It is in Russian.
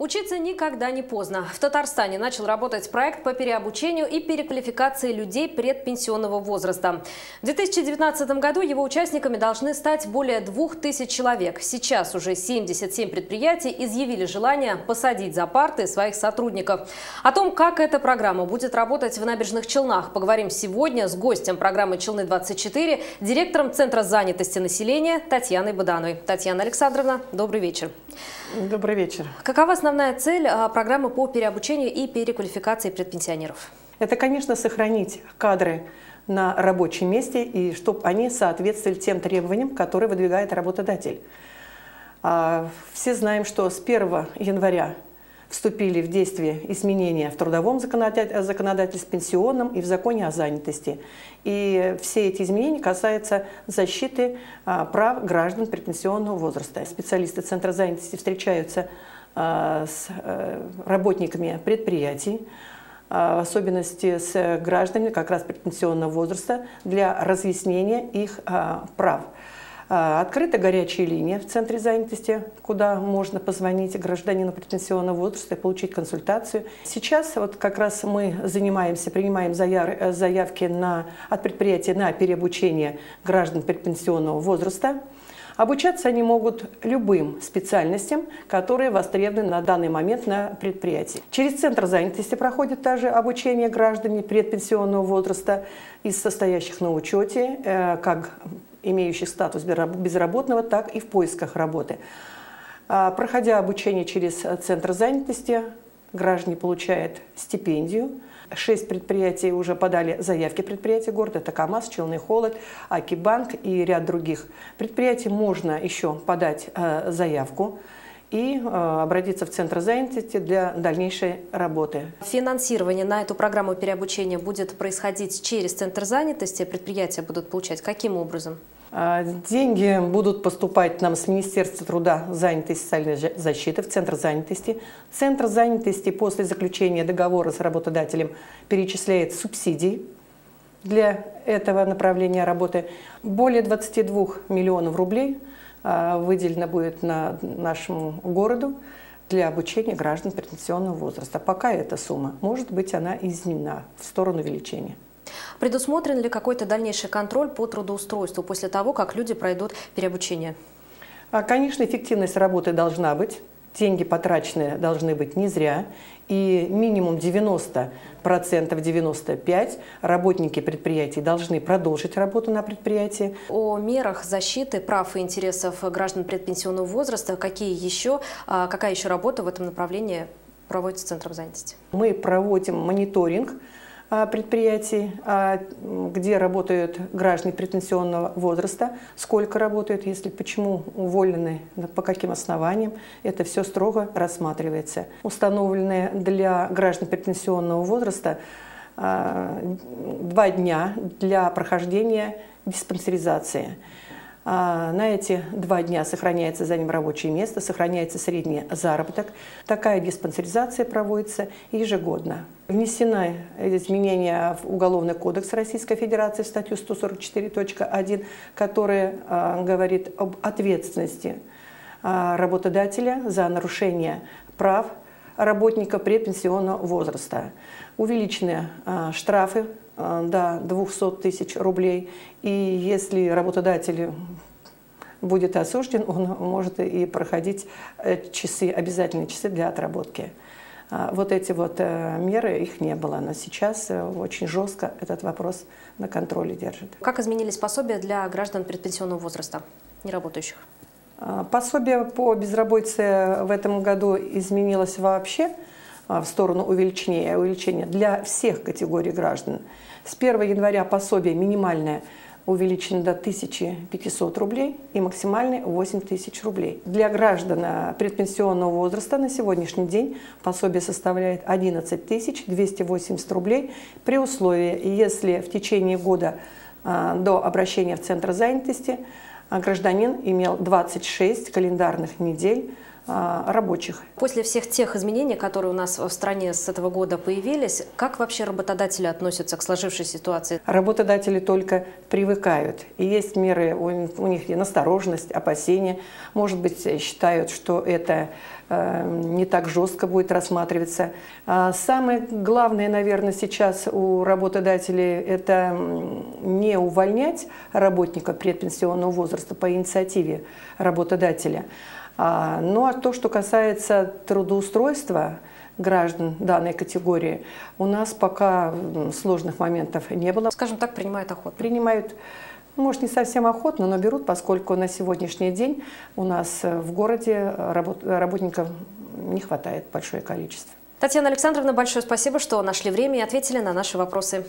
Учиться никогда не поздно. В Татарстане начал работать проект по переобучению и переквалификации людей предпенсионного возраста. В 2019 году его участниками должны стать более 2000 человек. Сейчас уже 77 предприятий изъявили желание посадить за парты своих сотрудников. О том, как эта программа будет работать в набережных Челнах, поговорим сегодня с гостем программы «Челны-24», директором Центра занятости населения Татьяной Бадановой. Татьяна Александровна, добрый вечер. Добрый вечер. Какова основная цель а, программы по переобучению и переквалификации предпенсионеров? Это, конечно, сохранить кадры на рабочем месте и чтобы они соответствовали тем требованиям, которые выдвигает работодатель. А, все знаем, что с 1 января вступили в действие изменения в трудовом законодательстве, пенсионном и в законе о занятости. И все эти изменения касаются защиты а, прав граждан предпенсионного возраста. Специалисты Центра занятости встречаются а, с а, работниками предприятий, а, в особенности с гражданами как раз предпенсионного возраста для разъяснения их прав. А, открыта горячая линия в Центре занятости, куда можно позвонить гражданину предпенсионного возраста и получить консультацию. Сейчас вот как раз мы занимаемся, принимаем заявки на, от предприятия на переобучение граждан предпенсионного возраста. Обучаться они могут любым специальностям, которые востребованы на данный момент на предприятии. Через Центр занятости проходит также обучение граждан предпенсионного возраста из состоящих на учете, э, как имеющих статус безработного, так и в поисках работы. А, проходя обучение через Центр занятости, граждане получают стипендию. Шесть предприятий уже подали заявки предприятий города. Это КАМАЗ, Челный холод, Акибанк и ряд других предприятий. Можно еще подать э, заявку и э, обратиться в Центр занятости для дальнейшей работы. Финансирование на эту программу переобучения будет происходить через Центр занятости. Предприятия будут получать каким образом? А, деньги будут поступать нам с Министерства труда, занятости и социальной защиты в Центр занятости. Центр занятости после заключения договора с работодателем перечисляет субсидии для этого направления работы. Более 22 миллионов рублей выделено будет на нашему городу для обучения граждан пенсионного возраста. Пока эта сумма, может быть, она изменена в сторону увеличения. Предусмотрен ли какой-то дальнейший контроль по трудоустройству после того, как люди пройдут переобучение? А, конечно, эффективность работы должна быть. Деньги потраченные должны быть не зря. И минимум 90%, 95% работники предприятий должны продолжить работу на предприятии. О мерах защиты прав и интересов граждан предпенсионного возраста, какие еще, а, какая еще работа в этом направлении проводится Центром занятости? Мы проводим мониторинг предприятий, а, где работают граждане претензионного возраста, сколько работают, если почему уволены, по каким основаниям, это все строго рассматривается. Установлены для граждан претензионного возраста а, два дня для прохождения диспансеризации. А, на эти два дня сохраняется за ним рабочее место, сохраняется средний заработок. Такая диспансеризация проводится ежегодно. Внесено изменение в Уголовный кодекс Российской Федерации в статью 144.1, которая а, говорит об ответственности а, работодателя за нарушение прав работника предпенсионного возраста. Увеличены штрафы Э, до 200 тысяч рублей. И если работодатель будет осужден, он может и проходить э, часы, обязательные часы для отработки. А вот эти вот э, меры, их не было, но сейчас очень жестко этот вопрос на контроле держит. Как изменились пособия для граждан предпенсионного возраста, неработающих? А, пособие по безработице в этом году изменилось вообще в сторону увеличения, увеличения для всех категорий граждан. С 1 января пособие минимальное увеличено до 1500 рублей и максимальное 8000 рублей. Для граждан а, предпенсионного возраста на сегодняшний день пособие составляет 11 280 рублей при условии, если в течение года а, до обращения в Центр занятости гражданин имел 26 календарных недель а, рабочих. После всех тех изменений, которые у нас в стране с этого года появились, как вообще работодатели относятся к сложившейся ситуации? Работодатели только привыкают. И есть меры, у них настороженность, опасения. Может быть, считают, что это э, не так жестко будет рассматриваться. А самое главное, наверное, сейчас у работодателей – это не увольнять работника предпенсионного возраста по инициативе работодателя, а, ну а то, что касается трудоустройства граждан данной категории, у нас пока сложных моментов не было. Скажем так, принимают охотно. Принимают может, не совсем охотно, но берут, поскольку на сегодняшний день у нас в городе работ, работников не хватает большое количество. Татьяна Александровна, большое спасибо, что нашли время и ответили на наши вопросы.